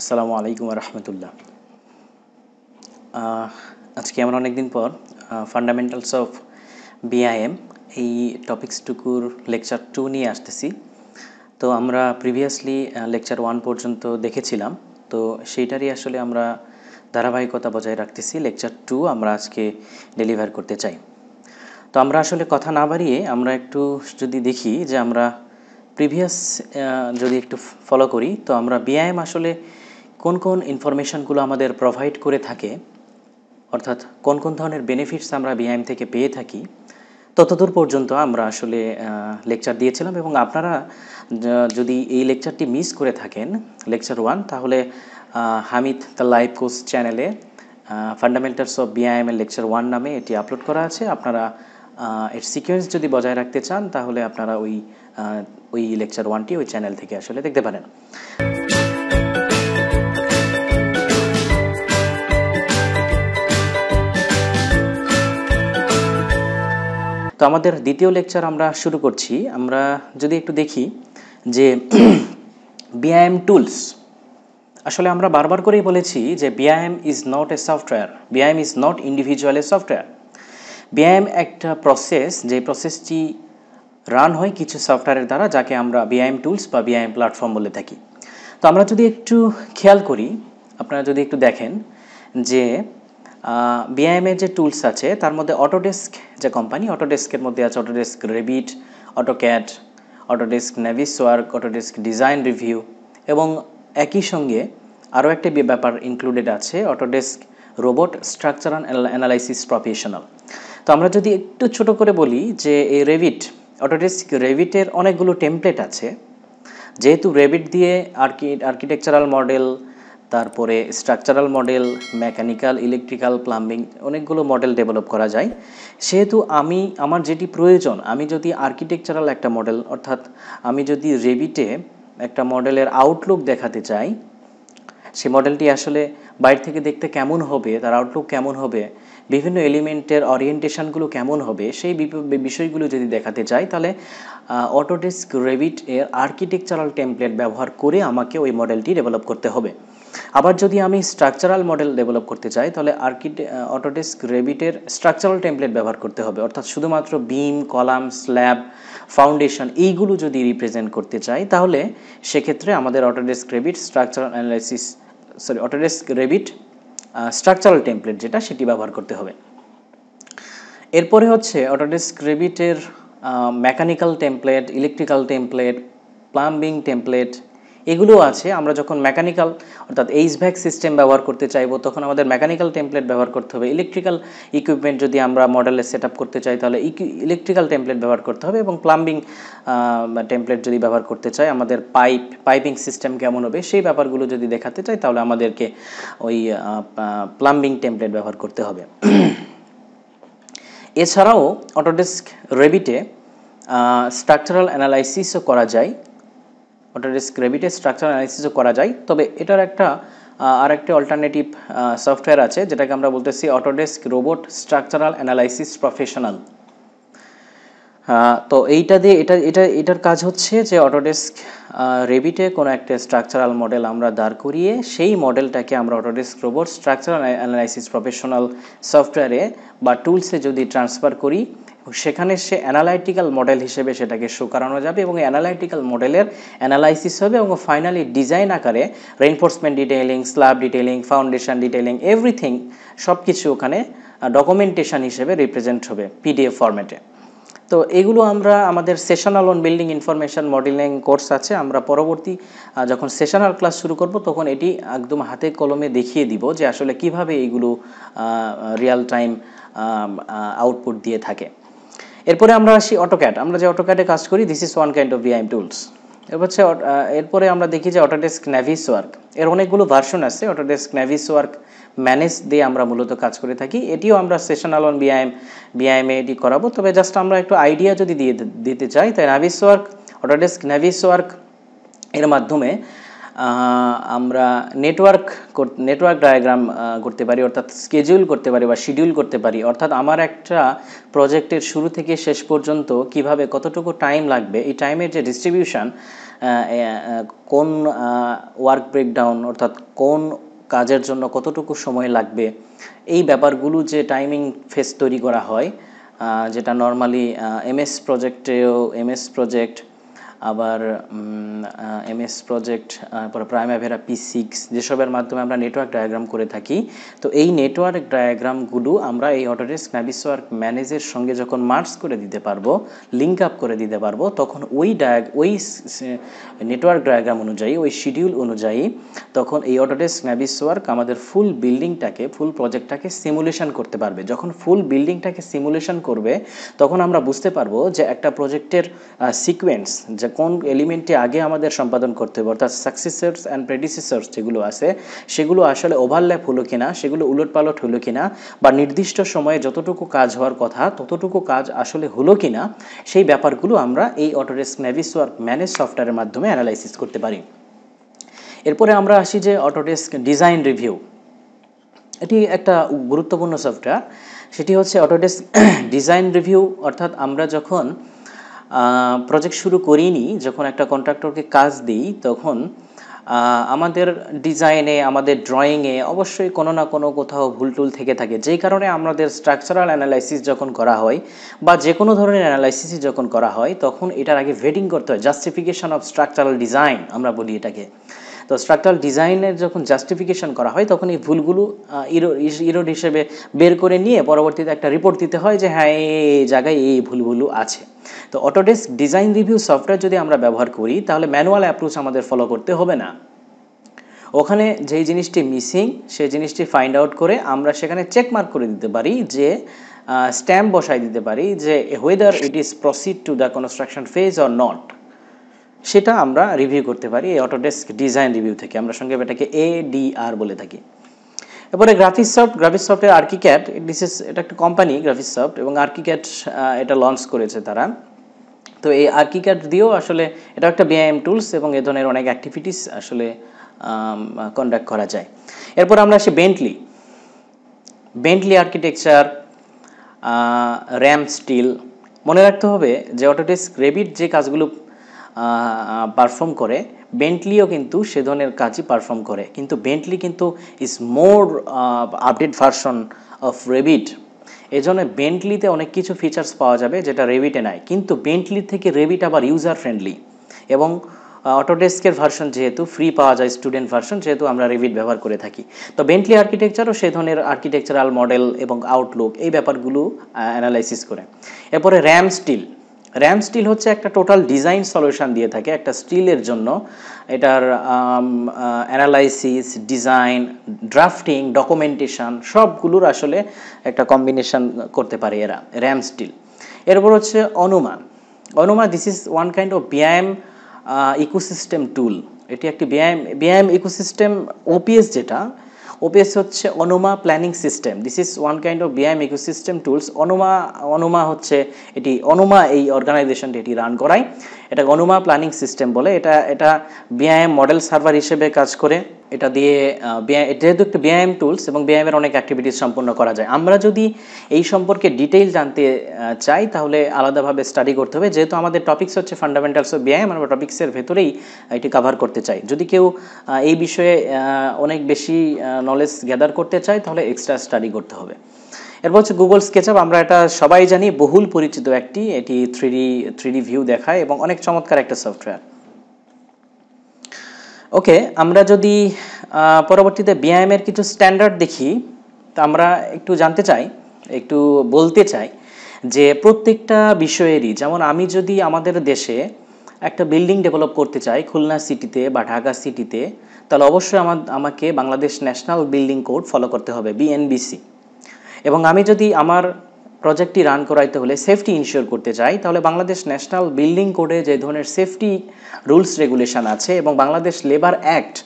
আসসালামু আলাইকুম রহমতুল্লাহ আজকে আমরা অনেকদিন পর ফান্ডামেন্টালস অফ বিআইএম এই টপিক্সটুকুর লেকচার টু নিয়ে আসতেছি। তো আমরা প্রিভিয়াসলি লেকচার ওয়ান পর্যন্ত দেখেছিলাম। তো সেইটারই আসলে আমরা ধারাবাহিকতা বজায় রাখতেছি। লেকচার টু আমরা আজকে ডেলিভার করতে চাই। তো আমরা আসলে কথা না বাড়িয়ে আমরা একটু যদি দেখি যে আমরা প্রিভিয়াস যদি একটু ফলো করি, তো আমরা বিআইএম আসলে কোন কোন ইনফরমেশানগুলো আমাদের প্রোভাইড করে থাকে, অর্থাৎ কোন কোন ধরনের বেনিফিটস আমরা বিআইএম থেকে পেয়ে থাকি, ততদূর পর্যন্ত আমরা আসলে লেকচার দিয়েছিলাম এবং আপনারা যদি এই লেকচারটি মিস করে থাকেন লেকচার ওয়ান তাহলে হামিদ দ্য লাইভ কোর্স চ্যানেলে ফান্ডামেন্টালস অফ বিআইএম এর লেকচার ওয়ান নামে এটি আপলোড করা আছে। আপনারা এর সিকোয়েন্স যদি বজায় রাখতে চান, তাহলে আপনারা ওই ওই লেকচার ওয়ানটি ওই চ্যানেল থেকে আসলে দেখতে পারেন। তো আমাদের দ্বিতীয় লেকচার আমরা শুরু করছি। আমরা যদি একটু দেখি যে বিআইএম টুলস আসলে আমরা বারবার করেই বলেছি যে BIM is not a software BIM is not individual a software BIM একটা প্রসেস যে প্রসেসটি রান হয় কিছু সফটওয়্যারের দ্বারা, যাকে আমরা বিআইএম টুলস বা বিআইএম প্ল্যাটফর্ম বলে থাকি। তো আমরা যদি একটু খেয়াল করি, আপনারা যদি একটু দেখেন যে বিআইএমের যে টুলস আছে, তার মধ্যে অটোডেস্ক যে কোম্পানি অটোডেস্কের মধ্যে আছে Autodesk Revit AutoCAD Autodesk Navisworks Autodesk design review এবং একই সঙ্গে আরও একটা ব্যাপার ইনক্লুডেড আছে Autodesk Robot structural analysis professional তো আমরা যদি একটু ছোট করে বলি যে এই রেভিট অটোডেস্ক রেভিটের অনেকগুলো টেমপ্লেট আছে। যেহেতু রেভিট দিয়ে আর্কি আর্কিটেকচারাল মডেল তারপরে structural model mechanical electrical plumbing অনেকগুলো মডেল ডেভেলপ করা যায়। সেহেতু আমি, আমার যেটি প্রয়োজন, আমি যদি আর্কিটেকচারাল একটা মডেল অর্থাৎ আমি যদি রেবিটে একটা মডেলের আউটলুক দেখাতে চাই, সে মডেলটি আসলে বাইরে থেকে দেখতে কেমন হবে, তার আউটলুক কেমন হবে, বিভিন্ন এলিমেন্টের অরিয়েন্টেশনগুলো কেমন হবে, সেই বিষয়গুলো যদি দেখাতে চাই, তাহলে অটোডেস্ক রেভিট এর আর্কিটেকচারাল টেমপ্লেট ব্যবহার করে আমাকে ওই মডেলটি ডেভেলপ করতে হবে। আবার যদি আমি স্ট্রাকচারাল মডেল ডেভেলপ করতে চাই, তাহলে আর্কিটে অটোডেস্ক রেভিটের স্ট্রাকচারাল টেমপ্লেট ব্যবহার করতে হবে। অর্থাৎ শুধুমাত্র বিম কলাম স্ল্যাব ফাউন্ডেশন এইগুলো যদি রিপ্রেজেন্ট করতে চাই, তাহলে সেক্ষেত্রে আমাদের Autodesk Revit structural analysis sorry Autodesk Revit structural template যেটা, সেটি ব্যবহার করতে হবে। এরপরে হচ্ছে Autodesk রেভিটের mechanical template electrical template plumbing template এগুলো আছে, আমরা যখন মেকানিক্যাল অর্থাৎ এইচ ভ্যাক সিস্টেম ব্যবহার করতে চাইব, তখন আমাদের মেকানিক্যাল টেমপ্লেট ব্যবহার করতে হবে। ইলেকট্রিক্যাল ইকুইপমেন্ট যদি আমরা মডেলে সেট করতে চাই, তাহলে ইলেকট্রিক্যাল টেমপ্লেট ব্যবহার করতে হবে এবং প্লাম্বিং টেমপ্লেট যদি ব্যবহার করতে চাই, আমাদের পাইপ পাইপিং সিস্টেম কেমন হবে, সেই ব্যাপারগুলো যদি দেখাতে চাই, তাহলে আমাদেরকে ওই প্লাম্বিং টেমপ্লেট ব্যবহার করতে হবে। এছাড়াও অটোডেস্ক রেবিটে স্ট্রাকচারাল অ্যানালাইসিসও করা যায়। অটোডেস্ক রেবিটে স্ট্রাকচার অ্যানালাইসিসও করা যায়। তবে এটার একটা আর একটা অল্টারনেটিভ সফটওয়্যার আছে, যেটাকে আমরা বলতেছি Autodesk Robot structural analysis professional তো এইটা দিয়ে এটা এটা, এটার কাজ হচ্ছে যে অটোডেস্ক রেবিটে কোনো একটা স্ট্রাকচারাল মডেল আমরা দাঁড় করিয়ে সেই মডেলটাকে আমরা Autodesk Robot structural analysis professional সফটওয়্যারে বা টুলসে যদি ট্রান্সফার করি সেখানে সে অ্যানালাইটিক্যাল মডেল হিসেবে সেটাকে শো করানো যাবে এবং অ্যানালাইটিক্যাল মডেলের অ্যানালাইসিস হবে এবং ফাইনালি ডিজাইন আকারে reinforcement detailing slab detailing foundation detailing everything সব কিছু ওখানে ডকুমেন্টেশন হিসেবে রিপ্রেজেন্ট হবে পিডিএফ ফরম্যাটে তো এগুলো আমরা আমাদের sessional on building information modelling course আছে, আমরা পরবর্তী যখন সেশনাল ক্লাস শুরু করব তখন এটি একদম হাতে কলমে দেখিয়ে দিব যে আসলে কীভাবে এইগুলো রিয়াল টাইম আউটপুট দিয়ে থাকে। এরপরে আমরা আসি অটোক্যাট আমরা যে অটোক্যাটে কাজ করি this is one kind of BIM tools এবার হচ্ছে এরপরে আমরা দেখি যে অটোডেস্ক ন্যাভিস ওয়ার্ক এর অনেকগুলো ভার্সন আছে অটোডেস্ক ন্যাভিস ওয়ার্ক ম্যানেজ দিয়ে আমরা মূলত কাজ করে থাকি। এটিও আমরা সেশনাল অন বিআইএম বিআইএমে এটি করাবো। তবে জাস্ট আমরা একটু আইডিয়া যদি দিয়ে দিতে চাই, তাই ন্যাভিস ওয়ার্ক অটোডেস্ক ন্যাভিস ওয়ার্ক এর মাধ্যমে আমরা নেটওয়ার্ক নেটওয়ার্ক ডায়াগ্রাম করতে পারি, অর্থাৎ স্কেজুল করতে পারি বা শিডিউল করতে পারি। অর্থাৎ আমার একটা প্রজেক্টের শুরু থেকে শেষ পর্যন্ত কীভাবে কতটুকু টাইম লাগবে, এই টাইমের যে ডিস্ট্রিবিউশন কোন ওয়ার্ক ব্রেকডাউন অর্থাৎ কোন কাজের জন্য কতটুকু সময় লাগবে, এই ব্যাপারগুলো যে টাইমিং ফেস তৈরি করা হয় যেটা নর্মালি এমএস প্রজেক্টেও এমএস প্রজেক্ট আবার এমএস প্রজেক্ট পরে প্রাইমাভেরা পি সিক্স যেসবের মাধ্যমে আমরা নেটওয়ার্ক ডায়াগ্রাম করে থাকি। তো এই নেটওয়ার্ক ডায়াগ্রামগুলো আমরা এই অটোডেস্ক নাবিসওয়ার্ক ম্যানেজের সঙ্গে যখন মার্চ করে দিতে পারব লিঙ্ক আপ করে দিতে পারব, তখন ওই ডায়াগ ওই নেটওয়ার্ক ডায়াগ্রাম অনুযায়ী, ওই শিডিউল অনুযায়ী তখন এই অটোডেস্ক নাবিসওয়ার্ক আমাদের ফুল বিল্ডিংটাকে ফুল প্রজেক্টটাকে সিমুলেশন করতে পারবে। যখন ফুল বিল্ডিংটাকে সিমুলেশন করবে, তখন আমরা বুঝতে পারব যে একটা প্রজেক্টের সিকোয়েন্স কোন এলিমেন্টে আগে আমাদের সম্পাদন করতে হবে? অর্থাৎ সাকসেসার্স অ্যান্ড প্রেডিসেসার্স যেগুলো আছে, সেগুলো আসলে ওভারল্যাপ হলো কিনা, সেগুলো উলটপালট হলো কিনা, বা নির্দিষ্ট সময়ে যতটুকু কাজ হওয়ার কথা, ততটুকু কাজ আসলে হলো কিনা, সেই ব্যাপারগুলো আমরা এই অটোডেস্ক নেভিসওয়ার্ক ম্যানেজ সফটওয়্যারের মাধ্যমে অ্যানালাইসিস করতে পারি। এরপরে আমরা আসি যে অটোডেস্ক ডিজাইন রিভিউ এটি একটা গুরুত্বপূর্ণ সফটওয়্যার সেটি হচ্ছে অটোডেস্ক ডিজাইন রিভিউ অর্থাৎ আমরা যখন প্রজেক্ট শুরু করিনি, যখন একটা কন্ট্রাক্টরকে কাজ দিই, তখন আমাদের ডিজাইনে আমাদের ড্রয়িংয়ে অবশ্যই কোনো না কোনো কোথাও ভুল টুল থেকে থাকে। যেই কারণে আমাদের স্ট্রাকচারাল অ্যানালাইসিস যখন করা হয়, বা যে কোনো ধরনের অ্যানালাইসিসই যখন করা হয়, তখন এটার আগে ভেটিং করতে হয়। জাস্টিফিকেশন অফ স্ট্রাকচারাল ডিজাইন আমরা বলি এটাকে। তো স্ট্রাকচারাল ডিজাইনের যখন জাস্টিফিকেশন করা হয়, তখন এই ভুলগুলো ইরো ইরোড হিসেবে বের করে নিয়ে পরবর্তীতে একটা রিপোর্ট দিতে হয় যে হ্যাঁ এই জায়গায় এই ভুলগুলো আছে। তো অটোডেস্ক ডিজাইন রিভিউ সফটওয়্যার যদি আমরা ব্যবহার করি, তাহলে ম্যানুয়াল অ্যাপ্রোচ আমাদের ফলো করতে হবে না। ওখানে যেই জিনিসটি মিসিং সেই জিনিসটি ফাইন্ড আউট করে আমরা সেখানে চেক মার্ক করে দিতে পারি যে স্ট্যাম্প বসাই দিতে পারি যে whether it is proceed to the construction phase or not সেটা আমরা রিভিউ করতে পারি এই অটোডেস্ক ডিজাইন রিভিউ থেকে। আমরা সঙ্গে এটাকে এ ডি আর বলে থাকি। এরপরে গ্রাফিক্স সফট গ্রাফিক্স সফটের আর্কিক্যাট দিস ইস এটা একটা কোম্পানি গ্রাফিক্স সফট এবং আর্কিক্যাট এটা লঞ্চ করেছে তারা। তো এই আর্কিক্যাট দিয়েও আসলে এটা একটা বিআইএম টুলস এবং এ ধরনের অনেক অ্যাক্টিভিটিস আসলে কন্ডাক্ট করা যায়। এরপর আমরা আসি Bentley Bentley architecture RAM steel মনে রাখতে হবে যে অটোডেস্ক রেবিট যে কাজগুলো পারফর্ম করে বেন্টলিও কিন্তু সে ধরনের কাজই পারফর্ম করে। কিন্তু বেন্টলি কিন্তু is more update version of Revit এই জন্য বেন্টলিতে অনেক কিছু ফিচার্স পাওয়া যাবে যেটা রেবিটে নাই। কিন্তু বেন্টলি থেকে রেবিট আবার ইউজার ফ্রেন্ডলি এবং অটোডেস্কের ভার্সন যেহেতু ফ্রি পাওয়া যায় স্টুডেন্ট ভার্সন যেহেতু আমরা রেভিট ব্যবহার করে থাকি। তো বেন্টলি আর্কিটেকচারও সে ধরনের আর্কিটেকচারাল মডেল এবং আউটলুক এই ব্যাপারগুলো অ্যানালাইসিস করে। এরপরে র্যাম স্টিল র্যাম স্টিল হচ্ছে একটা টোটাল ডিজাইন সলিউশন দিয়ে থাকে একটা স্টিলের জন্য। এটার অ্যানালাইসিস ডিজাইন ড্রাফটিং ডকুমেন্টেশন সবগুলোর আসলে একটা কম্বিনেশন করতে পারে এরা, র্যাম স্টিল। এরপর হচ্ছে অনুমান। Anuma this is one kind of BIM ecosystem tool এটি একটি বিআইএম বিআইএম ইকোসিস্টেম ওপিএস যেটা ওপিএস হচ্ছে Anuma planning system this is one kind of BIM ecosystem tools Anuma অনুমা হচ্ছে এটি অনুমা এই অর্গানাইজেশনটি এটি রান করায়। এটা অনুমা প্ল্যানিং সিস্টেম বলে। এটা এটা বিআইএম মডেল সার্ভার হিসেবে কাজ করে। এটা দিয়ে যেহেতু একটা বিআইএম টুলস এবং বিআইএমের অনেক অ্যাক্টিভিটিস সম্পন্ন করা যায়। আমরা যদি এই সম্পর্কে ডিটেইল জানতে চাই, তাহলে আলাদাভাবে স্টাডি করতে হবে। যেহেতু আমাদের টপিক্স হচ্ছে ফান্ডামেন্টালস অফ বিআইএম আমরা টপিক্সের ভেতরেই এটি কাভার করতে চাই। যদি কেউ এই বিষয়ে অনেক বেশি নলেজ গ্যাদার করতে চায়, তাহলে এক্সট্রা স্টাডি করতে হবে। এরপর হচ্ছে গুগল স্কেচআপ আমরা এটা সবাই জানি, বহুল পরিচিত একটি, এটি থ্রিডি থ্রিডি ভিউ দেখায় এবং অনেক চমৎকার একটা সফটওয়্যার ওকে আমরা যদি পরবর্তীতে বিআইএমের কিছু স্ট্যান্ডার্ড দেখি, তা আমরা একটু জানতে চাই, একটু বলতে চাই যে প্রত্যেকটা বিষয়েরই, যেমন আমি যদি আমাদের দেশে একটা বিল্ডিং ডেভেলপ করতে চাই, খুলনা সিটিতে বা ঢাকা সিটিতে তাহলে অবশ্যই আমার আমাকে Bangladesh national building code follow করতে হবে বিএনবিসি এবং আমি যদি আমার প্রজেক্টটি রান করাইতে হলে সেফটি ইনশিওর করতে চাই, তাহলে বাংলাদেশ ন্যাশনাল বিল্ডিং কোডে যে ধরনের সেফটি রুলস রেগুলেশন আছে এবং বাংলাদেশ লেবার অ্যাক্ট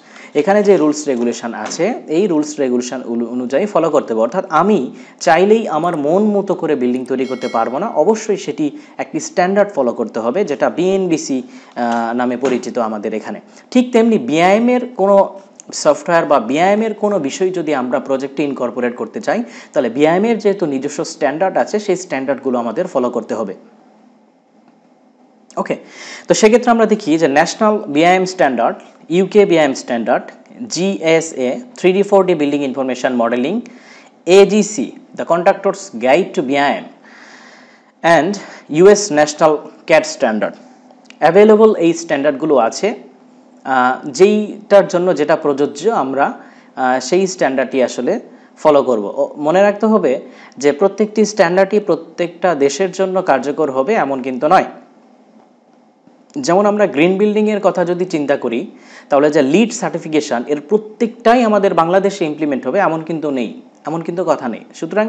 এখানে যে রুলস রেগুলেশন আছে, এই রুলস রেগুলেশন অনুযায়ী ফলো করতে হবে। অর্থাৎ আমি চাইলেই আমার মন মতো করে বিল্ডিং তৈরি করতে পারব না, অবশ্যই সেটি একটি স্ট্যান্ডার্ড ফলো করতে হবে, যেটা বিএনবিসি নামে পরিচিত আমাদের এখানে। ঠিক তেমনি বিআইএমের কোনো সফটওয়্যার বা বিআইএমের কোনো বিষয় যদি আমরা প্রজেক্টে ইনকর্পোরেট করতে চাই, তাহলে বিআইএমের যেহেতু নিজস্ব স্ট্যান্ডার্ড আছে, সেই স্ট্যান্ডার্ডগুলো আমাদের ফলো করতে হবে। ওকে তো সেক্ষেত্রে আমরা দেখি যে national BIM standard UK BIM standard GSA three D four D building information modelling AGC the contractor's guide to BIM and US national CAD standard available এই স্ট্যান্ডার্ডগুলো আছে। যেইটার জন্য যেটা প্রযোজ্য আমরা সেই স্ট্যান্ডার্ডটি আসলে ফলো করব। মনে রাখতে হবে যে প্রত্যেকটি স্ট্যান্ডার্ডই প্রত্যেকটা দেশের জন্য কার্যকর হবে এমন কিন্তু নয়। যেমন আমরা গ্রিন বিল্ডিংয়ের কথা যদি চিন্তা করি, তাহলে যে লিড সার্টিফিকেশান এর প্রত্যেকটাই আমাদের বাংলাদেশে ইমপ্লিমেন্ট হবে এমন কিন্তু নেই, এমন কিন্তু কথা নেই। সুতরাং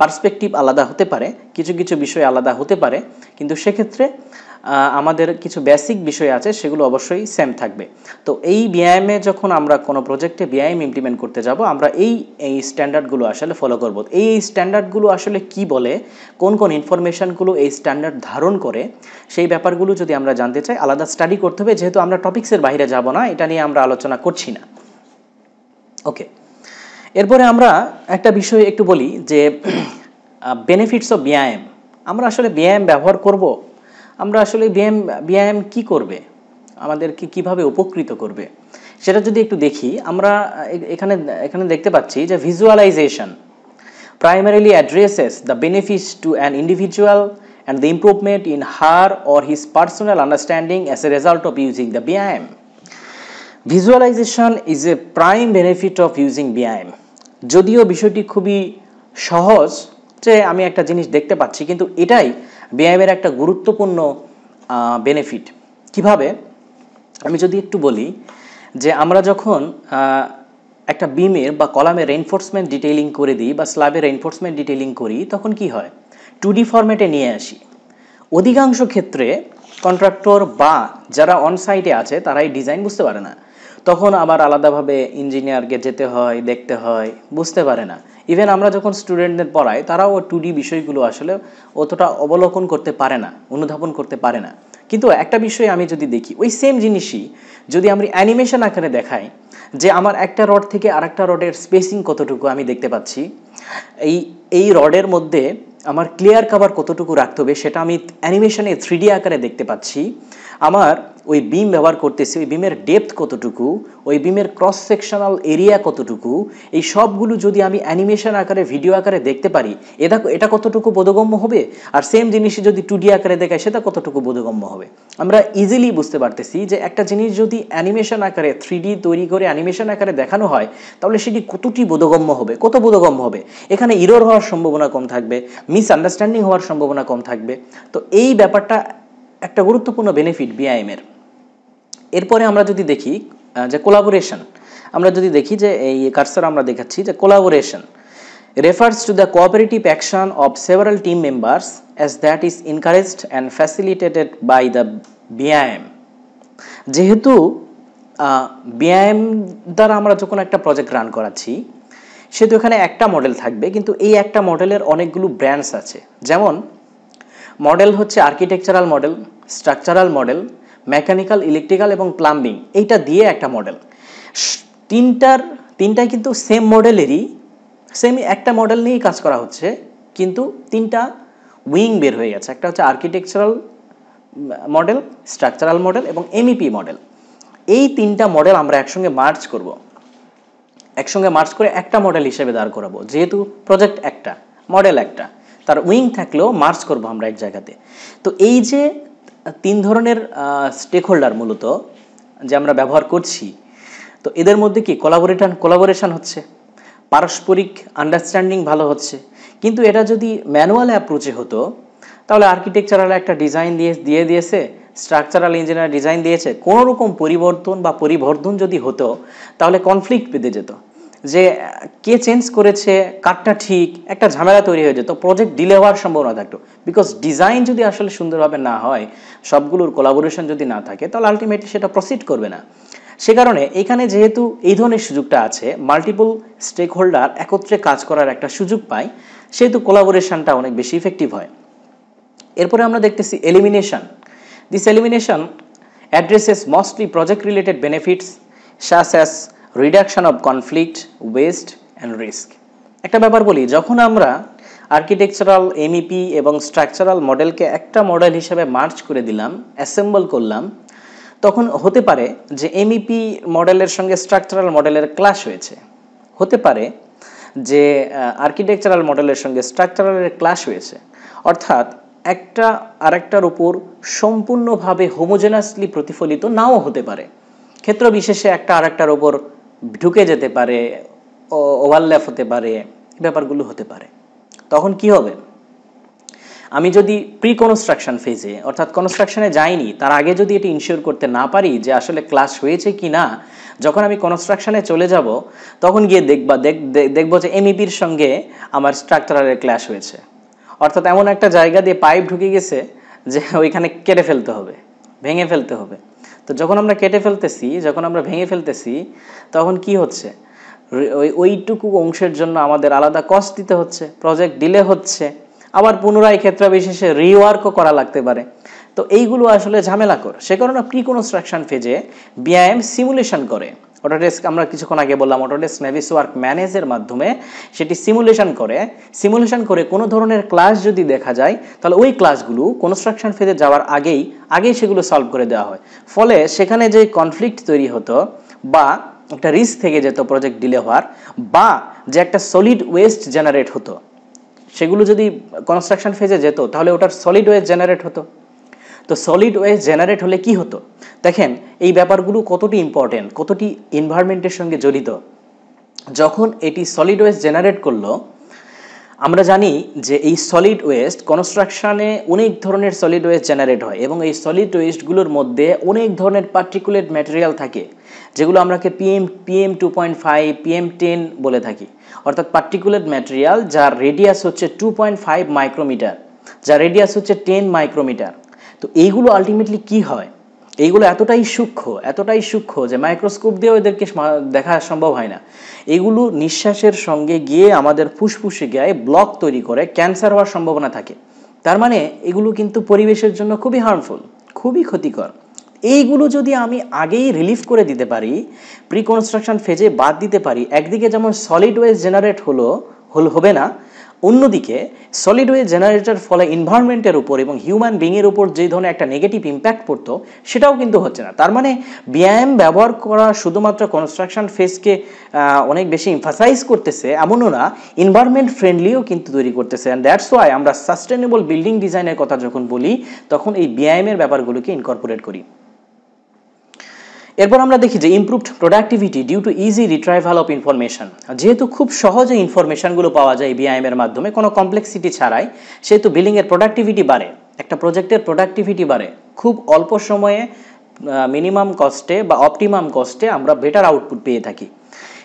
পার্সপেক্টিভ আলাদা হতে পারে, কিছু কিছু বিষয় আলাদা হতে পারে, কিন্তু সেক্ষেত্রে আমাদের কিছু বেসিক বিষয় আছে, সেগুলো অবশ্যই সেম থাকবে। তো এই বিআইএমে যখন আমরা কোনো প্রজেক্টে বিআইএম ইমপ্লিমেন্ট করতে যাব, আমরা এই এই স্ট্যান্ডার্ডগুলো আসলে ফলো করব। এই স্ট্যান্ডার্ডগুলো আসলে কি বলে, কোন কোন ইনফরমেশানগুলো এই স্ট্যান্ডার্ড ধারণ করে, সেই ব্যাপারগুলো যদি আমরা জানতে চাই, আলাদা স্টাডি করতে হবে, যেহেতু আমরা টপিক্সের বাইরে যাব না, এটা নিয়ে আমরা আলোচনা করছি না। ওকে এরপরে আমরা একটা বিষয় একটু বলি যে বেনিফিটস অফ বিআইএম আমরা আসলে বিআইএম ব্যবহার করব আমরা আসলে ব্যায়াম ব্যায়াম কী করবে? আমাদেরকে কীভাবে উপকৃত করবে? সেটা যদি একটু দেখি, আমরা এখানে এখানে দেখতে পাচ্ছি যে visualisation primarily addresses the benefits to an individual and the improvement in her or his personal understanding as a result of using the BIM. Visualisation is a prime benefit of using BIM. যদিও বিষয়টি খুবই সহজ, যে আমি একটা জিনিস দেখতে পাচ্ছি, কিন্তু এটাই ব্যায়ামের একটা গুরুত্বপূর্ণ বেনিফিট কীভাবে? আমি যদি একটু বলি যে আমরা যখন একটা বিমের বা কলামের রেনফোর্সমেন্ট ডিটেইলিং করে দিই বা স্ল্যাবের রেনফোর্সমেন্ট ডিটেইলিং করি, তখন কি হয়? টু ডি ফরম্যাটে নিয়ে আসি। অধিকাংশ ক্ষেত্রে কন্ট্রাক্টর বা যারা অন সাইটে আছে, তারা এই ডিজাইন বুঝতে পারে না। তখন আবার আলাদাভাবে ইঞ্জিনিয়ারকে যেতে হয়, দেখতে হয়, বুঝতে পারে না। ইভেন আমরা যখন স্টুডেন্টদের পড়াই, তারাও টু ডি বিষয়গুলো আসলে অতটা অবলোকন করতে পারে না, অনুধাবন করতে পারে না। কিন্তু একটা বিষয় আমি যদি দেখি, ওই সেম জিনিসই যদি আমি অ্যানিমেশন আকারে দেখাই, যে আমার একটা রড থেকে আরেকটা রডের স্পেসিং কতটুকু আমি দেখতে পাচ্ছি, এই এই রডের মধ্যে আমার ক্লিয়ার কাভার কতটুকু রাখতে হবে, সেটা আমি অ্যানিমেশনে থ্রি আকারে দেখতে পাচ্ছি। আমার ওই বিম ব্যবহার করতেছি, ওই বিমের ডেপথ কতটুকু, ওই বিমের ক্রস সেকশনাল এরিয়া কতটুকু, এই সবগুলো যদি আমি অ্যানিমেশন আকারে ভিডিও আকারে দেখতে পারি এটা এটা কতটুকু বোধগম্য হবে? আর সেম জিনিসই যদি টু আকারে দেখায়, সেটা কতটুকু বোধগম্য হবে? আমরা ইজিলি বুঝতে পারতেছি যে একটা জিনিস যদি অ্যানিমেশন আকারে থ্রি তৈরি করে অ্যানিমেশন আকারে দেখানো হয়, তাহলে সেটি কতটি বোধগম্য হবে? কত বোধগম্য হবে? এখানে ইরোর হওয়ার সম্ভাবনা কম থাকবে মিসআন্ডারস্ট্যান্ডিং হওয়ার সম্ভাবনা কম থাকবে। তো এই ব্যাপারটা একটা গুরুত্বপূর্ণ বেনিফিট বিআইএমের এরপরে আমরা যদি দেখি যে কোলাবোরেশন আমরা যদি দেখি যে এই কার্সার আমরা দেখাচ্ছি যে collaboration refers to the cooperative action of several team members as that is encouraged and facilitated by the BIM যেহেতু বিআইএম দ্বারা আমরা যখন একটা প্রজেক্ট রান করাচ্ছি, সেহেতু এখানে একটা মডেল থাকবে, কিন্তু এই একটা মডেলের অনেকগুলো ব্র্যান্ডস আছে। যেমন মডেল হচ্ছে architectural model, structural model, mechanical, electrical এবং প্লাম্বিং। এইটা দিয়ে একটা মডেল। তিনটার, তিনটাই কিন্তু সেম মডেলেরই সেম একটা মডেল নিয়েই কাজ করা হচ্ছে, কিন্তু তিনটা উইং বের হয়ে গেছে। একটা হচ্ছে আর্কিটেকচারাল মডেল, স্ট্রাকচারাল মডেল এবং এমইপি মডেল। এই তিনটা মডেল আমরা একসঙ্গে মার্চ করব। একসঙ্গে মার্চ করে একটা মডেল হিসেবে দাঁড় করাবো, যেহেতু প্রজেক্ট একটা, মডেল একটা। তার উইং থাকলেও মার্চ করব আমরা এক জায়গাতে। তো এই যে তিন ধরনের স্টেক হোল্ডার মূলত যে আমরা ব্যবহার করছি, তো এদের মধ্যে কি কোলাবোরেটন কোলাবোরেশন হচ্ছে? পারস্পরিক আন্ডারস্ট্যান্ডিং ভালো হচ্ছে। কিন্তু এটা যদি ম্যানুয়াল অ্যাপ্রোচে হতো, তাহলে আর্কিটেকচারাল একটা ডিজাইন দিয়ে দিয়ে দিয়েছে স্ট্রাকচারাল ইঞ্জিনিয়ার ডিজাইন দিয়েছে কোনো রকম পরিবর্তন বা পরিবর্ধন যদি হতো, তাহলে কনফ্লিক্ট বেঁধে যেত। যে, কে চেঞ্জ করেছে, কারটা ঠিক, একটা ঝামেলা তৈরি হয়ে যেত প্রজেক্ট ডিলে হওয়ার সম্ভাবনা থাকতো। বিকজ ডিজাইন যদি আসলে সুন্দরভাবে না হয়, সবগুলোর কোলাবোরেশন যদি না থাকে, তাহলে আলটিমেটলি সেটা প্রসিড করবে না। সে কারণে এখানে যেহেতু এই ধরনের সুযোগটা আছে মাল্টিপল স্টেক হোল্ডার একত্রে কাজ করার একটা সুযোগ পায়, সেহেতু কোলাবোরেশনটা অনেক বেশি ইফেক্টিভ হয়। এরপরে আমরা দেখতেছি elimination this elimination addresses mostly project related benefits such as reduction of conflict waste and risk একটা ব্যাপার বলি, যখন আমরা আর্কিটেকচারাল এমইপি এবং স্ট্রাকচারাল মডেলকে একটা মডেল হিসেবে মার্চ করে দিলাম অ্যাসেম্বল করলাম, তখন হতে পারে যে এমইপি মডেলের সঙ্গে স্ট্রাকচারাল মডেলের ক্লাস হয়েছে। হতে পারে যে আর্কিটেকচারাল মডেলের সঙ্গে স্ট্রাকচারালের ক্লাস হয়েছে। অর্থাৎ একটা, আরেকটার উপর সম্পূর্ণভাবে হোমোজেনাসলি প্রতিফলিত নাও হতে পারে। ক্ষেত্র বিশেষে একটা আরেকটার উপর ঢুকে যেতে পারে ওভারল্যাপ হতে পারে ব্যাপারগুলো হতে পারে। তখন কি হবে? আমি যদি প্রি কনস্ট্রাকশন ফেজে অর্থাৎ কনস্ট্রাকশনে যাইনি, তার আগে যদি এটি ইনশিওর করতে না পারি যে আসলে ক্লাস হয়েছে কি না, যখন আমি কনস্ট্রাকশনে চলে যাব, তখন গিয়ে দেখবা দেখব যে এমইপির সঙ্গে আমার স্ট্রাকচারালের ক্লাস হয়েছে। অর্থাৎ এমন একটা জায়গা দিয়ে পাইপ ঢুকে গেছে যে ওইখানে কেটে ফেলতে হবে, ভেঙে ফেলতে হবে। তো যখন আমরা কেটে ফেলতেছি, যখন আমরা ভেঙে ফেলতেছি, তখন কি হচ্ছে? ওই, ওইটুকু অংশের জন্য আমাদের আলাদা কস্ট দিতে হচ্ছে প্রজেক্ট ডিলে হচ্ছে, আবার পুনরায় ক্ষেত্রবিশেষে রিওয়ার্কও করা লাগতে পারে। তো এইগুলো আসলে ঝামেলা কর। সে কারণে প্রি কনস্ট্রাকশন ফেজে বিআইএম সিমুলেশন করে। অটোডেস্ক আমরা কিছুক্ষণ আগে বললাম অটোডেস্ক নেভিস ওয়ার্ক ম্যানেজের মাধ্যমে সেটি সিমুলেশন করে। সিমুলেশন করে কোনো ধরনের ক্লাস যদি দেখা যায়, তাহলে ওই ক্লাসগুলো কনস্ট্রাকশন ফেজে যাওয়ার আগেই আগেই সেগুলো সলভ করে দেওয়া হয়। ফলে সেখানে যে কনফ্লিক্ট তৈরি হতো বা একটা রিস্ক থেকে যেত প্রজেক্ট ডিলে হওয়ার বা যে একটা সলিড ওয়েস্ট জেনারেট হতো, সেগুলো যদি কনস্ট্রাকশন ফেজে যেত, তাহলে ওটার সলিড ওয়েস্ট জেনারেট হতো। তো সলিড ওয়েস্ট জেনারেট হলে কি হতো? দেখেন, এই ব্যাপারগুলো কতটি ইম্পর্টেন্ট কতটি এনভায়রনমেন্টের সঙ্গে জড়িত? যখন এটি সলিড ওয়েস্ট জেনারেট করল, আমরা জানি যে এই সলিড ওয়েস্ট কনস্ট্রাকশনে অনেক ধরনের সলিড ওয়েস্ট জেনারেট হয় এবং এই সলিড ওয়েস্টগুলোর মধ্যে অনেক ধরনের পার্টিকুলেট ম্যাটেরিয়াল থাকে, যেগুলো আমরাকে PM PM two point five PM ten বলে থাকি। অর্থাৎ পার্টিকুলেট ম্যাটেরিয়াল যার রেডিয়াস হচ্ছে টু পয়েন্ট ফাইভ মাইক্রোমিটার যার রেডিয়াস হচ্ছে টেন মাইক্রোমিটার তো এইগুলো আলটিমেটলি কি হয়? এইগুলো এতটাই সূক্ষ্ম এতটাই সূক্ষ্ম যে মাইক্রোস্কোপ দিয়েও এদেরকে দেখা সম্ভব হয় না। এগুলো নিঃশ্বাসের সঙ্গে গিয়ে আমাদের ফুসফুসে গায়ে ব্লক তৈরি করে ক্যান্সার হওয়ার সম্ভাবনা থাকে। তার মানে এগুলো কিন্তু পরিবেশের জন্য খুবই হার্মফুল খুবই ক্ষতিকর। এইগুলো যদি আমি আগেই রিলিফ করে দিতে পারি প্রি কনস্ট্রাকশন ফেজে বাদ দিতে পারি, একদিকে যেমন সলিড ওয়েস্ট জেনারেট হলো, হল, হবে না অন্যদিকে সলিড ওয়ে জেনারেটার ফলে ইনভায়রনমেন্টের উপর এবং হিউম্যান বিংয়ের উপর যে ধরনের একটা নেগেটিভ ইম্প্যাক্ট পড়তো, সেটাও কিন্তু হচ্ছে না। তার মানে ব্যায়াম ব্যবহার করা শুধুমাত্র কনস্ট্রাকশন ফেসকে অনেক বেশি ইনফাসাইজ করতেছে, এমনও না ইনভায়রনমেন্ট ফ্রেন্ডলিও কিন্তু তৈরি করতেছে। অ্যান্ড দ্যাটস ওয়াই আমরা সাস্টেনেবল বিল্ডিং ডিজাইনের কথা যখন বলি, তখন এই ব্যায়ামের ব্যাপারগুলোকে ইনকর্পোরেট করি। এরপর আমরা দেখি যে improved productivity due to easy retrieval of information যেহেতু খুব সহজে ইনফরমেশনগুলো পাওয়া যায় বিআইএমের মাধ্যমে, কোনো কমপ্লেক্সিটি ছাড়াই, সেহেতু বিলিংয়ের প্রোডাক্টিভিটি বাড়ে। একটা প্রজেক্টের প্রোডাক্টিভিটি বাড়ে। খুব অল্প সময়ে মিনিমাম কস্টে বা অপটিমাম কস্টে আমরা বেটার আউটপুট পেয়ে থাকি।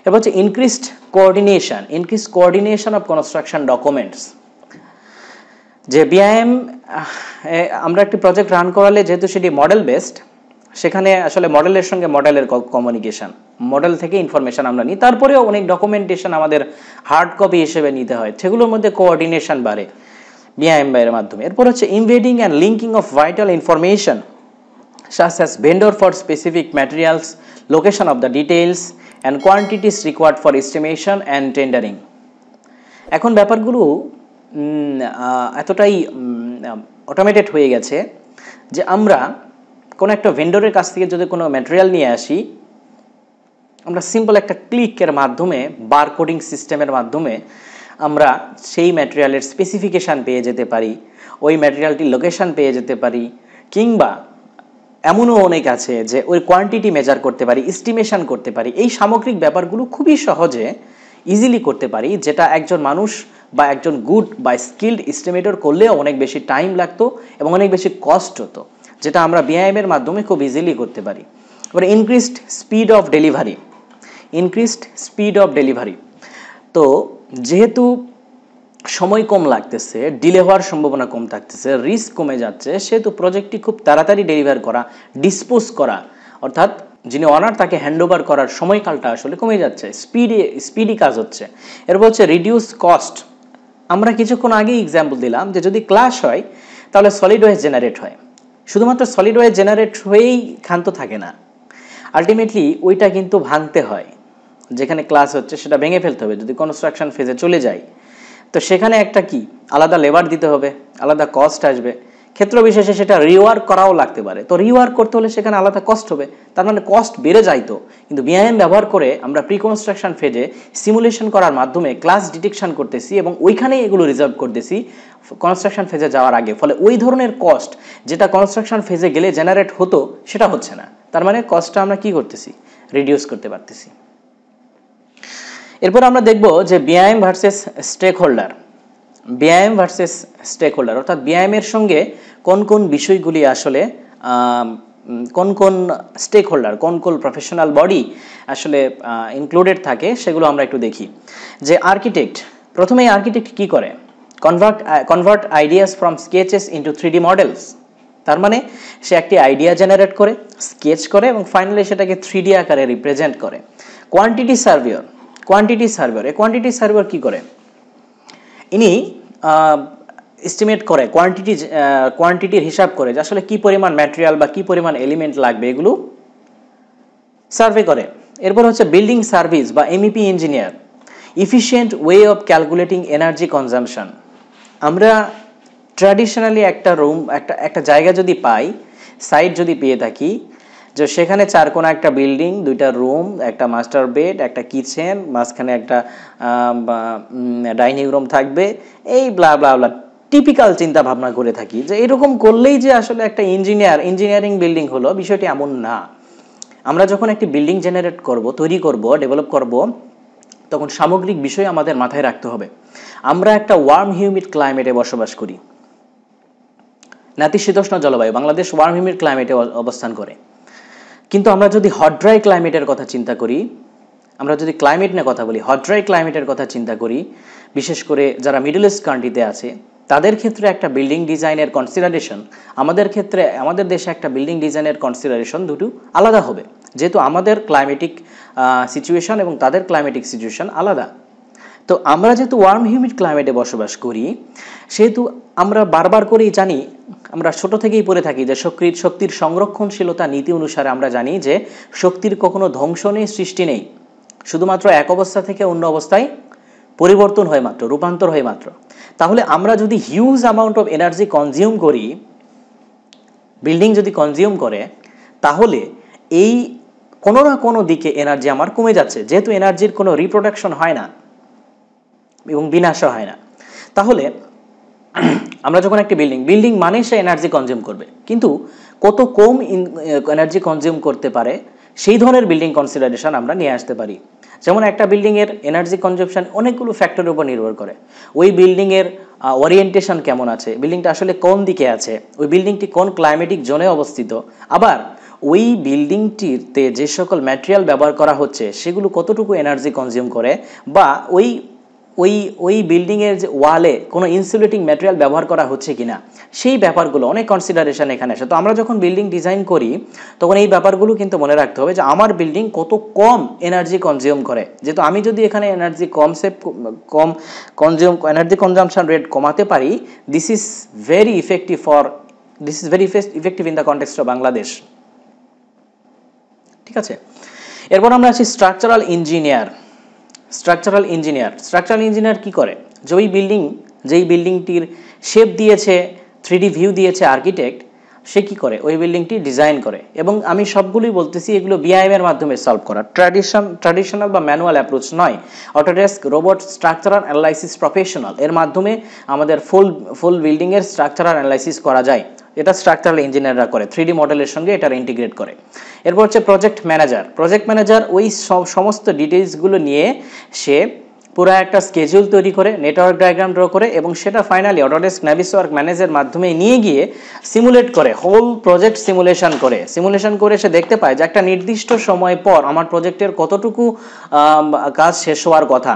এবার হচ্ছে increased coordination increase coordination of construction documents যে বিআইএম আমরা একটি প্রজেক্ট রান করালে যেহেতু সেটি মডেল বেসড সেখানে আসলে মডেলের সঙ্গে মডেলের কমিউনিকেশন মডেল থেকে ইনফরমেশন আমরা নিই। তারপরেও অনেক ডকুমেন্টেশন আমাদের হার্ড কপি হিসেবে নিতে হয়। সেগুলোর মধ্যে কোঅর্ডিনেশন বাড়ে বিআইএমবাইয়ের মাধ্যমে। এরপর হচ্ছে embedding and linking of vital information such as vendor for specific materials, location of the details, and quantities required for estimation and tendering এখন ব্যাপারগুলো এতটাই অটোমেটেড হয়ে গেছে যে আমরা কোনো একটা ভেন্ডরের কাছ থেকে যদি কোনো ম্যাটেরিয়াল নিয়ে আসি, আমরা সিম্পল একটা ক্লিকের মাধ্যমে বার কোডিং সিস্টেমের মাধ্যমে আমরা সেই ম্যাটেরিয়ালের স্পেসিফিকেশান পেয়ে যেতে পারি, ওই ম্যাটেরিয়ালটির লোকেশান পেয়ে যেতে পারি, কিংবা এমনও অনেক আছে যে ওই কোয়ান্টিটি মেজার করতে পারি এস্টিমেশন করতে পারি। এই সামগ্রিক ব্যাপারগুলো খুবই সহজে ইজিলি করতে পারি, যেটা একজন মানুষ বা একজন গুড বা স্কিল্ড এস্টিমেটর করলেও অনেক বেশি টাইম লাগতো এবং অনেক বেশি কস্ট হতো। যেটা আমরা বিআইএমের মাধ্যমে খুব ইজিলি করতে পারি। এবার increased speed of delivery increased speed of delivery তো যেহেতু সময় কম লাগতেছে ডিলে হওয়ার সম্ভাবনা কম থাকতেছে রিস্ক কমে যাচ্ছে, সেহেতু প্রজেক্টটি খুব তাড়াতাড়ি ডেলিভার করা ডিসপোজ করা, অর্থাৎ যিনি অনার তাকে হ্যান্ডওভার করার সময়কালটা আসলে কমে যাচ্ছে স্পিডে স্পিডি কাজ হচ্ছে। এরপর হচ্ছে রিডিউস কস্ট আমরা কিছুক্ষণ আগেই এক্সাম্পল দিলাম যে যদি ক্লাস হয়, তাহলে সলিড ওয়েস্ট জেনারেট হয়। শুধুমাত্র সলিড ওয়েস্ট জেনারেট হয়েই ক্ষান্ত থাকে না। আলটিমেটলি ওইটা কিন্তু ভাঙতে হয়। যেখানে ক্লাস হচ্ছে, সেটা ভেঙে ফেলতে হবে। যদি কনস্ট্রাকশন ফেজে চলে যায়, তো সেখানে একটা কি? আলাদা লেবার দিতে হবে, আলাদা কস্ট আসবে। ক্ষেত্র বিশেষে সেটা রিওয়ার্ক করাও লাগতে পারে। তো রিওয়ার্ক করতে হলে সেখানে আলাদা কস্ট হবে। তার মানে কস্ট বেড়ে যাইতো কিন্তু বিআইএম ব্যবহার করে আমরা প্রি কনস্ট্রাকশন ফেজে সিমুলেশন করার মাধ্যমে ক্লাস ডিটেকশন করতেছি এবং ওইখানেই এগুলো রিজার্ভ করতেছি কনস্ট্রাকশন ফেজে যাওয়ার আগে। ফলে ওই ধরনের কস্ট যেটা কনস্ট্রাকশন ফেজে গেলে জেনারেট হতো, সেটা হচ্ছে না। তার মানে কস্টটা আমরা কি করতেছি? রিডিউস করতে পারতেছি। এরপর আমরা দেখব যে BIM versus stakeholder BIM versus stakeholder অর্থাৎ ব্যায়ামের সঙ্গে কোন কোন বিষয়গুলি আসলে কোন কোন স্টেক হোল্ডার কোন কোন প্রফেশনাল বডি আসলে ইনক্লুডেড থাকে, সেগুলো আমরা একটু দেখি। যে আর্কিটেক্ট প্রথমেই আর্কিটেক্ট কি করে? Convert convert ideas from sketches into three models তার মানে সে একটি আইডিয়া জেনারেট করে স্কেচ করে, এবং ফাইনালি সেটাকে থ্রি আকারে রিপ্রেজেন্ট করে। কোয়ান্টিটি সার্ভিয়র কোয়ান্টিটি সার্ভিয়র এই কোয়ান্টিটি সার্ভিয়র কি করে? ইনি এস্টিমেট করে কোয়ান্টিটি কোয়ান্টিটির হিসাব করে যে আসলে কী পরিমাণ ম্যাটেরিয়াল বা কী পরিমাণ এলিমেন্ট লাগবে এগুলো সার্ভে করে। এরপর হচ্ছে বিল্ডিং সার্ভিস বা MEP engineer efficient way of calculating energy consumption আমরা ট্র্যাডিশনালি একটা রুম একটা একটা জায়গা যদি পাই সাইট যদি পেয়ে থাকি যে সেখানে চার কোনা একটা বিল্ডিং, দুইটা রুম, একটা মাস্টার বেড, একটা কিচেন, মাঝখানে একটা ডাইনিং রুম থাকবে। এই ব্লা ব্লা ব্লা টিপিক্যাল চিন্তা ভাবনা করে থাকি যে এরকম করলেই যে আসলে একটা ইঞ্জিনিয়ার ইঞ্জিনিয়ারিং বিল্ডিং হলো, বিষয়টি এমন না। আমরা যখন একটি বিল্ডিং জেনারেট করব, তৈরি করব ডেভেলপ করব, তখন সামগ্রিক বিষয় আমাদের মাথায় রাখতে হবে। আমরা একটা ওয়ার্ম হিউমিড ক্লাইমেটে বসবাস করি। নাতিশীতোষ্ণ জলবায়ু, বাংলাদেশ ওয়ার্ম হিউমিড ক্লাইমেটে অবস্থান করে। কিন্তু আমরা যদি হট ড্রাই ক্লাইমেটের কথা চিন্তা করি, আমরা যদি ক্লাইমেট নিয়ে কথা বলি হট ড্রাই ক্লাইমেটের কথা চিন্তা করি, বিশেষ করে যারা মিডল ইস্ট কান্ট্রিতে আছে, তাদের ক্ষেত্রে একটা বিল্ডিং ডিজাইনের কনসিডারেশন আমাদের ক্ষেত্রে, আমাদের দেশে একটা বিল্ডিং ডিজাইনের কনসিডারেশন দুটো আলাদা হবে। যেহেতু আমাদের ক্লাইমেটিক সিচুয়েশন এবং তাদের ক্লাইমেটিক সিচুয়েশন আলাদা। তো আমরা যেহেতু ওয়ার্ম হিউমিড ক্লাইমেটে বসবাস করি, সেহেতু আমরা বারবার করেই জানি, আমরা ছোট থেকেই পড়ে থাকি যে শক্তির শক্তির সংরক্ষণশীলতা নীতি অনুসারে আমরা জানি যে শক্তির কখনো ধ্বংস নেই, সৃষ্টি নেই। শুধুমাত্র এক অবস্থা থেকে অন্য অবস্থায় পরিবর্তন হয় মাত্র, রূপান্তর হয় মাত্র। তাহলে আমরা যদি huge amount of energy consume করি বিল্ডিং যদি কনজিউম করে, তাহলে এই কোনো না কোনো দিকে এনার্জি আমার কমে যাচ্ছে। যেহেতু এনার্জির কোনো রিপ্রোডাকশন হয় না এবং বিনাশও হয় না। তাহলে আমরা যখন একটি বিল্ডিং বিল্ডিং মানে সে এনার্জি কনজিউম করবে। কিন্তু কত কম এনার্জি কনজিউম করতে পারে, সেই ধরনের বিল্ডিং কনসিডারেশন আমরা নিয়ে আসতে পারি। যেমন একটা বিল্ডিংয়ের এনার্জি কনজামশন অনেকগুলো ফ্যাক্টরের উপর নির্ভর করে। ওই বিল্ডিংয়ের ওরিয়েন্টেশন কেমন আছে? বিল্ডিংটা আসলে কোন দিকে আছে? ওই বিল্ডিংটি কোন ক্লাইমেটিক জোনে অবস্থিত? আবার ওই বিল্ডিংটিতে যে সকল ম্যাটেরিয়াল ব্যবহার করা হচ্ছে, সেগুলো কতটুকু এনার্জি কনজিউম করে? বা ওই ওই ওই বিল্ডিংয়ের যে ওয়ালে কোনো ইনসুলেটিং ম্যাটেরিয়াল ব্যবহার করা হচ্ছে কিনা, সেই ব্যাপারগুলো অনেক কনসিডারেশন এখানে আসে। তো আমরা যখন বিল্ডিং ডিজাইন করি, তখন এই ব্যাপারগুলো কিন্তু মনে রাখতে হবে যে আমার বিল্ডিং কত কম এনার্জি কনজিউম করে। যেহেতু আমি যদি এখানে এনার্জি কম সেভ কম কনজিউম এনার্জি কনজামশন রেট কমাতে পারি this is very effective for this is very effective in the context of Bangladesh ঠিক আছে? এরপর আমরা আছি structural engineer structural engineer structural engineer কি করে? যে ওই বিল্ডিং যেই বিল্ডিংটির শেপ দিয়েছে থ্রি ভিউ দিয়েছে আর্কিটেক্ট সে কি করে? ওই বিল্ডিংটি ডিজাইন করে। এবং আমি সবগুলোই বলতেছি, এগুলো বিআইএম এর মাধ্যমে সলভ করা। ট্র্যাডিশন ট্র্যাডিশনাল বা ম্যানুয়াল অ্যাপ্রোচ নয়। Autodesk Robot Structural Analysis Professional এর মাধ্যমে আমাদের ফুল ফুল বিল্ডিংয়ের স্ট্রাকচারাল অ্যানালাইসিস করা যায়। এটা স্ট্রাকচারাল ইঞ্জিনিয়াররা করে থ্রি মডেলের সঙ্গে এটার ইন্টিগ্রেট করে। এরপর হচ্ছে প্রজেক্ট ম্যানেজার প্রজেক্ট ম্যানেজার ওই সমস্ত ডিটেলসগুলো নিয়ে সে পুরো একটা স্কেজুল তৈরি করে নেটওয়ার্ক ডায়াগ্রাম ড্র করে এবং সেটা ফাইনালি অটোডেস্ক ওয়ার্ক ম্যানেজের মাধ্যমে নিয়ে গিয়ে সিমুলেট করে হোল প্রজেক্ট সিমুলেশন করে। সিমুলেশন করে সে দেখতে পায় যে একটা নির্দিষ্ট সময় পর আমার প্রজেক্টের কতটুকু কাজ শেষ হওয়ার কথা।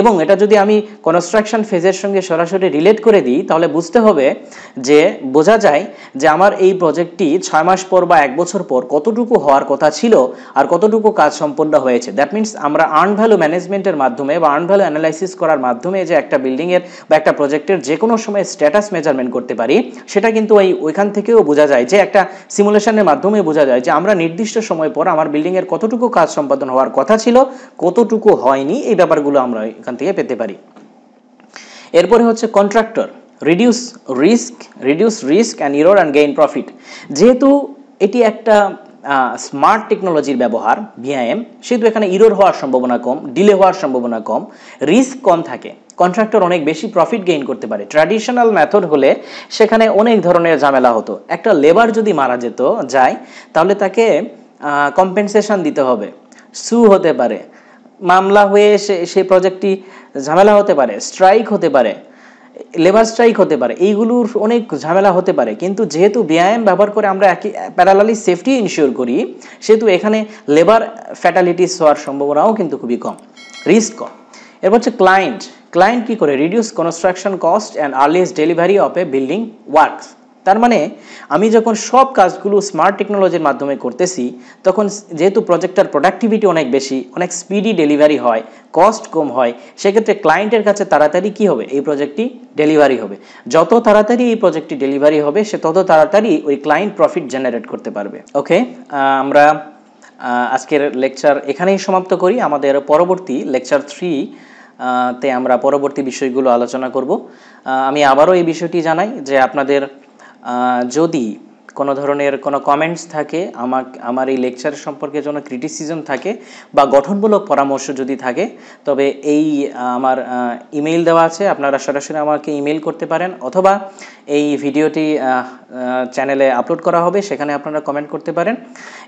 এবং এটা যদি আমি কনস্ট্রাকশন ফেজের সঙ্গে সরাসরি রিলেট করে দিই, তাহলে বুঝতে হবে যে, বোঝা যায় যে আমার এই প্রজেক্টটি ছয় মাস পর বা এক বছর পর কতটুকু হওয়ার কথা ছিল আর কতটুকু কাজ সম্পন্ন হয়েছে। দ্যাট মিনস আমরা আর্ন ভ্যালু ম্যানেজমেন্টের মাধ্যমে বা আর্ন ভ্যালু অ্যানালাইসিস করার মাধ্যমে যে একটা বিল্ডিংয়ের বা একটা প্রজেক্টের যে কোনো সময় স্ট্যাটাস মেজারমেন্ট করতে পারি, সেটা কিন্তু ওই ওইখান থেকেও বোঝা যায় যে একটা সিমুলেশনের মাধ্যমে বোঝা যায় যে আমরা নির্দিষ্ট সময় পর আমার বিল্ডিংয়ের কতটুকু কাজ সম্পাদন হওয়ার কথা ছিল, কতটুকু হয়নি, এই ব্যাপারগুলো আমরা এখান থেকে পেতে পারি। এরপরে হচ্ছে contractor reduce risk reduce risk and error and gain profit যেহেতু এটি একটা স্মার্ট টেকনোলজির ব্যবহার ভিআইএম সেহেতু এখানে ইরোর হওয়ার সম্ভাবনা কম ডিলে হওয়ার সম্ভাবনা কম রিস্ক কম থাকে। কন্ট্রাক্টর অনেক বেশি প্রফিট গেইন করতে পারে। ট্র্যাডিশনাল মেথড হলে সেখানে অনেক ধরনের ঝামেলা হতো। একটা লেবার যদি মারা যেত, যায়, তাহলে তাকে কম্পেনসেশন দিতে হবে। সু হতে পারে। মামলা হয়ে সে সেই প্রজেক্টটি ঝামেলা হতে পারে। স্ট্রাইক হতে পারে। লেবার স্ট্রাইক হতে পারে, এইগুলোর অনেক ঝামেলা হতে পারে। কিন্তু যেহেতু ব্যায়াম ব্যবহার করে আমরা একই প্যারালালি সেফটি ইনশিওর করি, সেহেতু এখানে লেবার ফ্যাটালিটিস হওয়ার সম্ভাবনাও কিন্তু খুবই কম রিস্ক কম। এরপর হচ্ছে ক্লায়েন্ট ক্লায়েন্ট কী করে? Reduce construction cost and earliest delivery of a building works তার মানে আমি যখন সব কাজগুলো স্মার্ট টেকনোলজির মাধ্যমে করতেছি, তখন যেহেতু প্রজেক্টটার প্রোডাক্টিভিটি অনেক বেশি, অনেক স্পিডি ডেলিভারি হয় কস্ট কম হয়, সেক্ষেত্রে ক্লায়েন্টের কাছে তাড়াতাড়ি কি হবে? এই প্রজেক্টটি ডেলিভারি হবে। যত তাড়াতাড়ি এই প্রজেক্টটি ডেলিভারি হবে, সে তত তাড়াতাড়ি ওই ক্লায়েন্ট প্রফিট জেনারেট করতে পারবে। ওকে আমরা আজকের লেকচার এখানেই সমাপ্ত করি। আমাদের পরবর্তী লেকচার থ্রি তে আমরা পরবর্তী বিষয়গুলো আলোচনা করব। আমি আবারও এই বিষয়টি জানাই যে আপনাদের যদি কোনো ধরনের কোনো কমেন্টস থাকে আমার আমার এই লেকচার সম্পর্কে যেন ক্রিটিসিজম থাকে বা গঠনমূলক পরামর্শ যদি থাকে, তবে এই আমার ইমেইল দেওয়া আছে। আপনারা সরাসরি আমাকে ইমেইল করতে পারেন অথবা এই ভিডিওটি চ্যানেলে আপলোড করা হবে, সেখানে আপনারা কমেন্ট করতে পারেন।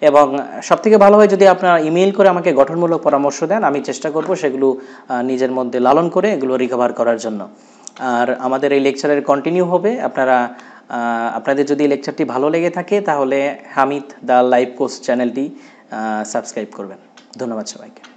এবং সবথেকে ভালো হয় যদি আপনারা ইমেইল করে আমাকে গঠনমূলক পরামর্শ দেন, আমি চেষ্টা করব সেগুলো নিজের মধ্যে লালন করে এগুলো রিকভার করার জন্য। আর আমাদের এই লেকচারের কন্টিনিউ হবে। আপনারা আপনাদের যদি লেকচারটি ভালো লেগে থাকে, তাহলে হামিদ দ্য লাইভ কোর্স চ্যানেলটি সাবস্ক্রাইব করবেন। ধন্যবাদ সবাইকে।